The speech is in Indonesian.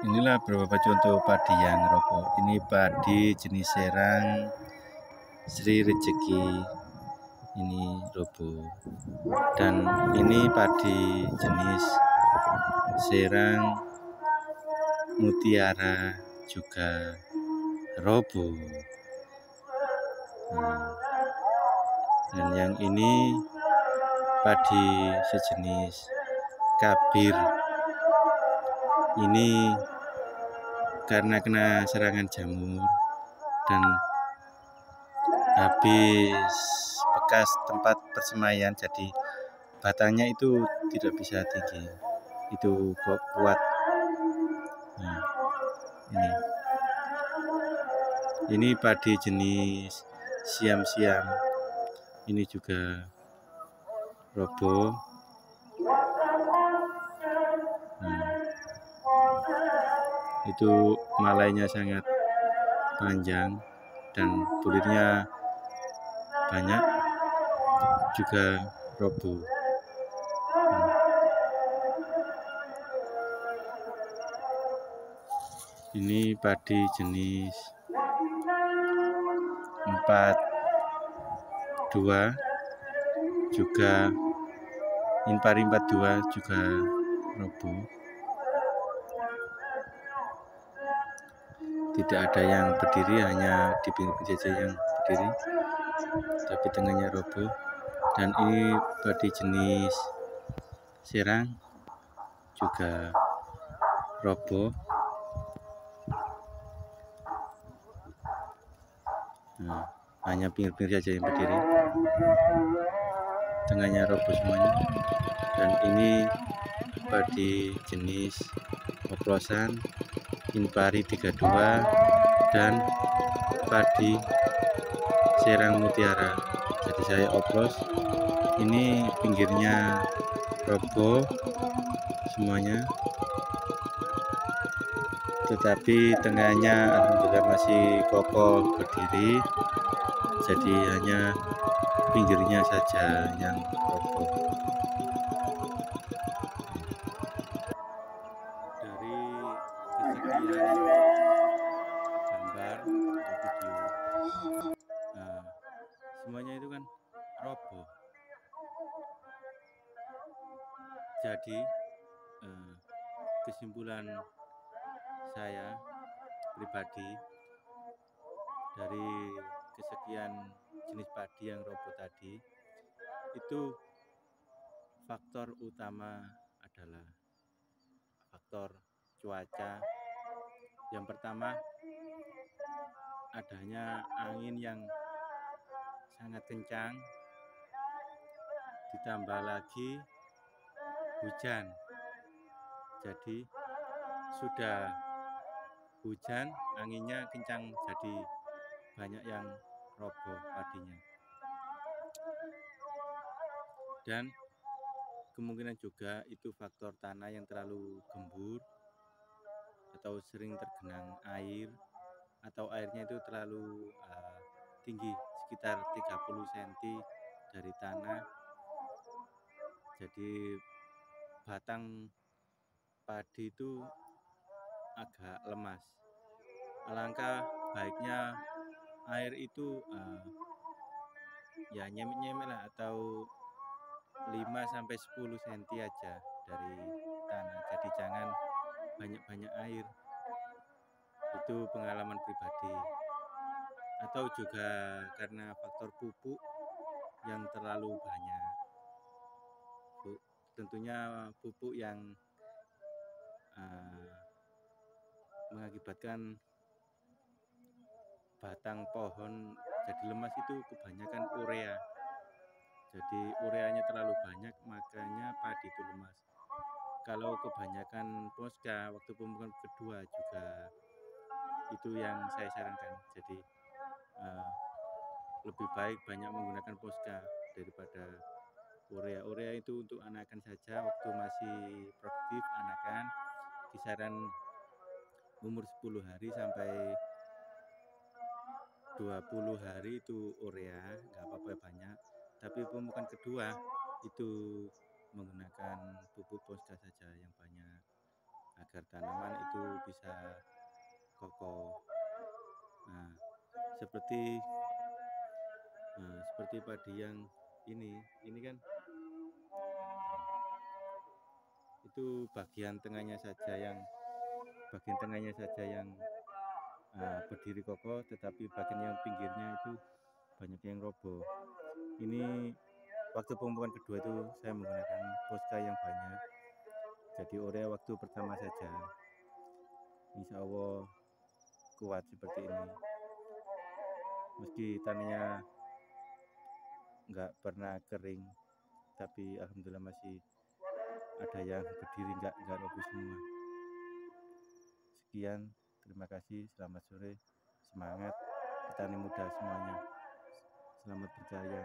Inilah beberapa contoh padi yang roboh. Ini padi jenis serang Sri Rezeki. Ini roboh. Dan ini padi jenis serang Mutiara juga roboh. Nah, dan yang ini padi sejenis kabir ini karena kena serangan jamur dan habis bekas tempat persemaian jadi batangnya itu tidak bisa tinggi. Itu kuat. Nah, ini. Ini padi jenis siam-siam. Ini juga roboh itu malainya sangat panjang dan kulitnya banyak juga roboh hmm. ini padi jenis empat dua juga impari empat dua juga roboh tidak ada yang berdiri hanya di pinggir saja yang berdiri. Tapi tengahnya roboh. Dan ini body jenis serang juga roboh. Nah, hanya pinggir-pinggir saja yang berdiri. Tengahnya roboh semuanya. Dan ini body jenis oplosan Impari 32 dan padi serang mutiara. Jadi saya oplos. Ini pinggirnya roboh semuanya. Tetapi tengahnya alhamdulillah masih kokoh berdiri. Jadi hanya pinggirnya saja yang itu kan roboh. Jadi eh, kesimpulan saya pribadi dari kesekian jenis padi yang roboh tadi itu faktor utama adalah faktor cuaca. Yang pertama, adanya angin yang sangat kencang, ditambah lagi hujan. Jadi sudah hujan, anginnya kencang, jadi banyak yang roboh padinya. Dan kemungkinan juga itu faktor tanah yang terlalu gembur atau sering tergenang air atau airnya itu terlalu uh, tinggi sekitar 30 cm dari tanah. Jadi batang padi itu agak lemas. Alangkah baiknya air itu uh, ya nyemik-nyemik lah atau 5 sampai 10 cm aja dari tanah. Jadi jangan banyak-banyak air. Itu pengalaman pribadi atau juga karena faktor pupuk yang terlalu banyak. Tentunya pupuk yang uh, mengakibatkan batang pohon jadi lemas itu kebanyakan urea. Jadi ureanya terlalu banyak makanya padi itu lemas. Kalau kebanyakan posca waktu pemupukan kedua juga itu yang saya sarankan. Jadi uh, lebih baik banyak menggunakan posca daripada urea. Urea itu untuk anakan saja waktu masih produktif anakan kisaran umur 10 hari sampai 20 hari itu urea nggak apa-apa banyak. Tapi pemupukan kedua itu menggunakan pupuk posca saja yang banyak. Agar tanaman itu bisa kokoh seperti nah, seperti padi yang ini. Ini kan itu bagian tengahnya saja yang bagian tengahnya saja yang uh, berdiri kokoh tetapi bagian yang pinggirnya itu banyak yang roboh. Ini waktu pemupukan kedua itu saya menggunakan poska yang banyak. Jadi urea waktu pertama saja. Insya Allah kuat seperti ini meski tanahnya nggak pernah kering tapi alhamdulillah masih ada yang berdiri nggak nggak roboh semua. Sekian terima kasih selamat sore semangat petani muda semuanya. Selamat berjaya